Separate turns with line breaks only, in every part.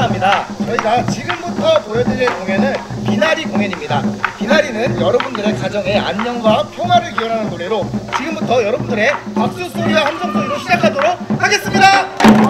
감사합니다. 저희가 지금부터 보여드릴 공연은 비나리 공연입니다. 비나리는 여러분들의 가정의 안녕과 평화를 기원하는 노래로 지금부터 여러분들의 박수 소리와 함성 소리로 시작하도록 하겠습니다.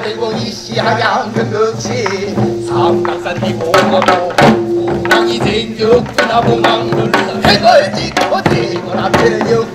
들고 이시하양 금극시 삼각산 우낭이 생육 뜨나봉망 눌러. 해걸지 코지 노라들 육